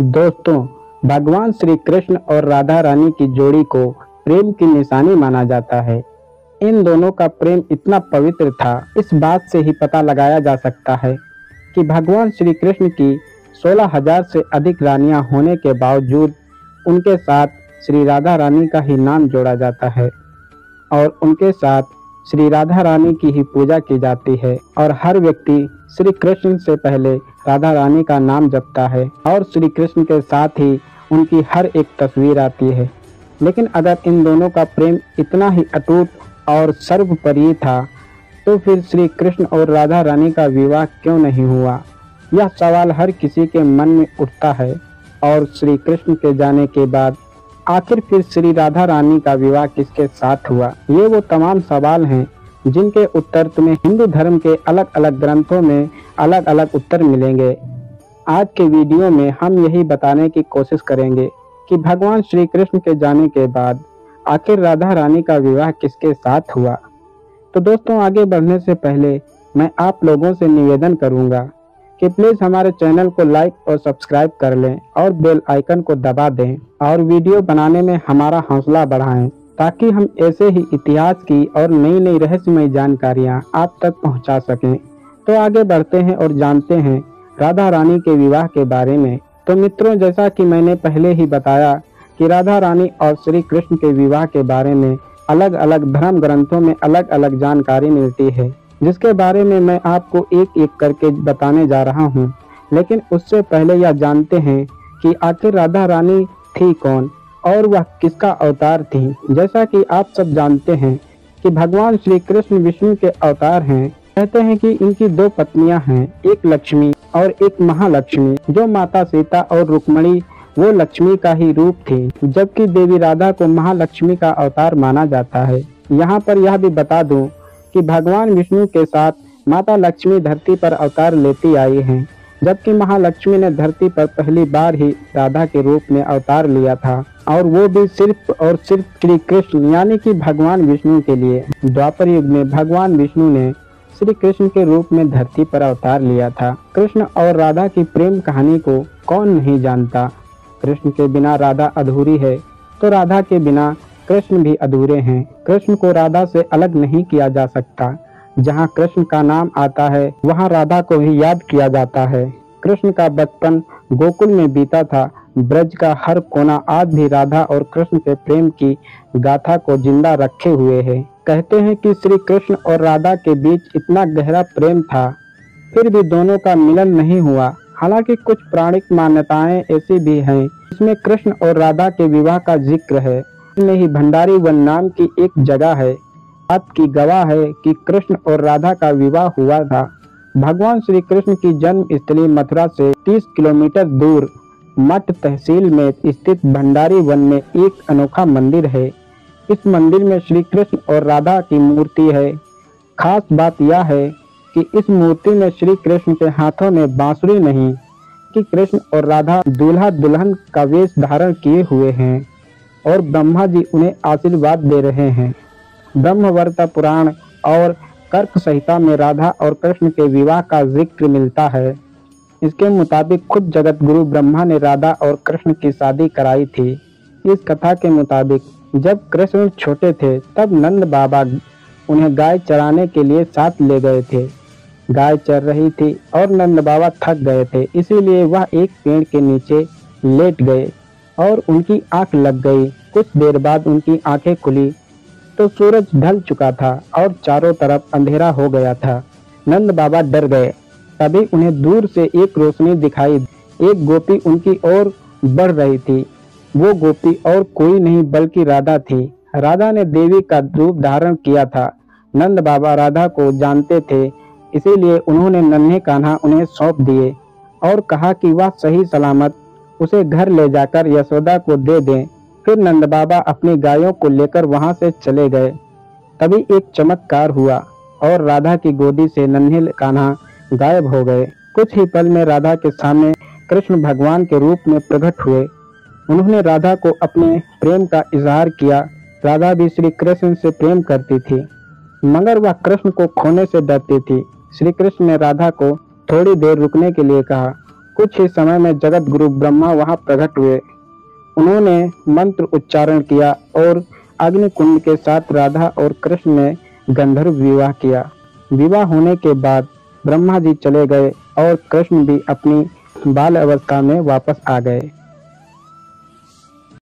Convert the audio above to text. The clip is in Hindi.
दोस्तों, भगवान श्री कृष्ण और राधा रानी की जोड़ी को प्रेम की निशानी माना जाता है। इन दोनों का प्रेम इतना पवित्र था, इस बात से ही पता लगाया जा सकता है कि भगवान श्री कृष्ण की सोलह हज़ार से अधिक रानियाँ होने के बावजूद उनके साथ श्री राधा रानी का ही नाम जोड़ा जाता है और उनके साथ श्री राधा रानी की ही पूजा की जाती है और हर व्यक्ति श्री कृष्ण से पहले राधा रानी का नाम जपता है और श्री कृष्ण के साथ ही उनकी हर एक तस्वीर आती है। लेकिन अगर इन दोनों का प्रेम इतना ही अटूट और सर्वपरि था तो फिर श्री कृष्ण और राधा रानी का विवाह क्यों नहीं हुआ? यह सवाल हर किसी के मन में उठता है और श्री कृष्ण के जाने के बाद आखिर फिर श्री राधा रानी का विवाह किसके साथ हुआ? ये वो तमाम सवाल हैं जिनके उत्तर तुम्हें हिंदू धर्म के अलग अलग ग्रंथों में अलग अलग उत्तर मिलेंगे। आज के वीडियो में हम यही बताने की कोशिश करेंगे कि भगवान श्री कृष्ण के जाने के बाद आखिर राधा रानी का विवाह किसके साथ हुआ। तो दोस्तों, आगे बढ़ने से पहले मैं आप लोगों से निवेदन करूँगा कि प्लीज़ हमारे चैनल को लाइक और सब्सक्राइब कर लें और बेल आइकन को दबा दें और वीडियो बनाने में हमारा हौसला बढ़ाएँ। ताकि हम ऐसे ही इतिहास की और नई नई रहस्यमय जानकारियाँ आप तक पहुँचा सकें। तो आगे बढ़ते हैं और जानते हैं राधा रानी के विवाह के बारे में। तो मित्रों, जैसा कि मैंने पहले ही बताया कि राधा रानी और श्री कृष्ण के विवाह के बारे में अलग अलग धर्म ग्रंथों में अलग अलग जानकारी मिलती है, जिसके बारे में मैं आपको एक एक करके बताने जा रहा हूँ। लेकिन उससे पहले यह जानते हैं कि आखिर राधा रानी थी कौन? और वह किसका अवतार थी? जैसा कि आप सब जानते हैं कि भगवान श्री कृष्ण विष्णु के अवतार हैं। कहते हैं कि इनकी दो पत्नियाँ हैं, एक लक्ष्मी और एक महालक्ष्मी। जो माता सीता और रुक्मणी, वो लक्ष्मी का ही रूप थी, जबकि देवी राधा को महालक्ष्मी का अवतार माना जाता है। यहाँ पर यह भी बता दूँ कि भगवान विष्णु के साथ माता लक्ष्मी धरती पर अवतार लेती आई हैं। जबकि महालक्ष्मी ने धरती पर पहली बार ही राधा के रूप में अवतार लिया था और वो भी सिर्फ़ और सिर्फ़ श्री कृष्ण यानी कि भगवान विष्णु के लिए। द्वापर युग में भगवान विष्णु ने श्री कृष्ण के रूप में धरती पर अवतार लिया था। कृष्ण और राधा की प्रेम कहानी को कौन नहीं जानता? कृष्ण के बिना राधा अधूरी है तो राधा के बिना कृष्ण भी अधूरे हैं। कृष्ण को राधा से अलग नहीं किया जा सकता। जहाँ कृष्ण का नाम आता है, वहाँ राधा को भी याद किया जाता है। कृष्ण का बचपन गोकुल में बीता था। ब्रज का हर कोना आज भी राधा और कृष्ण के प्रेम की गाथा को ज़िंदा रखे हुए है। कहते हैं कि श्री कृष्ण और राधा के बीच इतना गहरा प्रेम था। फिर भी दोनों का मिलन नहीं हुआ। हालाँकि कुछ प्राणिक मान्यताएँ ऐसी भी हैं इसमें कृष्ण और राधा के विवाह का ज़िक्र है। ही भंडारी वन नाम की एक जगह है। बात की गवाह है कि कृष्ण और राधा का विवाह हुआ था। भगवान श्री कृष्ण की जन्म स्थली मथुरा से 30 किलोमीटर दूर, मठ तहसील में स्थित भंडारी वन में एक अनोखा मंदिर है। इस मंदिर में श्री कृष्ण और राधा की मूर्ति है। खास बात यह है कि इस मूर्ति में श्री कृष्ण के हाथों में बांसुरी नहीं, कि कृष्ण और राधा दूल्हा दुल्हन का वेश धारण किए हुए हैं और ब्रह्मा जी उन्हें आशीर्वाद दे रहे हैं। ब्रह्मवर्ता पुराण और कर्क संहिता में राधा और कृष्ण के विवाह का ज़िक्र मिलता है। इसके मुताबिक खुद जगत गुरु ब्रह्मा ने राधा और कृष्ण की शादी कराई थी। इस कथा के मुताबिक जब कृष्ण छोटे थे, तब नंद बाबा उन्हें गाय चराने के लिए साथ ले गए थे। गाय चर रही थी और नंद बाबा थक गए थे, इसीलिए वह एक पेड़ के नीचे लेट गए और उनकी आँख लग गई। कुछ देर बाद उनकी आँखें खुली तो सूरज ढल चुका था और चारों तरफ़ अंधेरा हो गया था। नंद बाबा डर गए। तभी उन्हें दूर से एक रोशनी दिखाई। एक गोपी उनकी ओर बढ़ रही थी। वो गोपी और कोई नहीं, बल्कि राधा थी। राधा ने देवी का रूप धारण किया था। नंद बाबा राधा को जानते थे। इसीलिए उन्होंने नन्हे कान्हा उन्हें सौंप दिए और कहा कि वह सही सलामत, उसे घर ले जाकर यशोदा को दे दें। फिर नंद बाबा अपनी गायों को लेकर वहाँ से चले गए। तभी एक चमत्कार हुआ और राधा की गोदी से नन्हे कान्हा गायब हो गए। कुछ ही पल में राधा के सामने कृष्ण भगवान के रूप में प्रकट हुए। उन्होंने राधा को अपने प्रेम का इजहार किया। राधा भी श्री कृष्ण से प्रेम करती थी, मगर वह कृष्ण को खोने से डरती थी। श्री कृष्ण ने राधा को थोड़ी देर रुकने के लिए कहा। कुछ ही समय में जगत गुरु ब्रह्मा वहाँ प्रकट हुए। उन्होंने मंत्र उच्चारण किया और अग्निकुंड के साथ राधा और कृष्ण ने गंधर्व विवाह किया। विवाह होने के बाद ब्रह्मा जी चले गए और कृष्ण भी अपनी बाल अवस्था में वापस आ गए।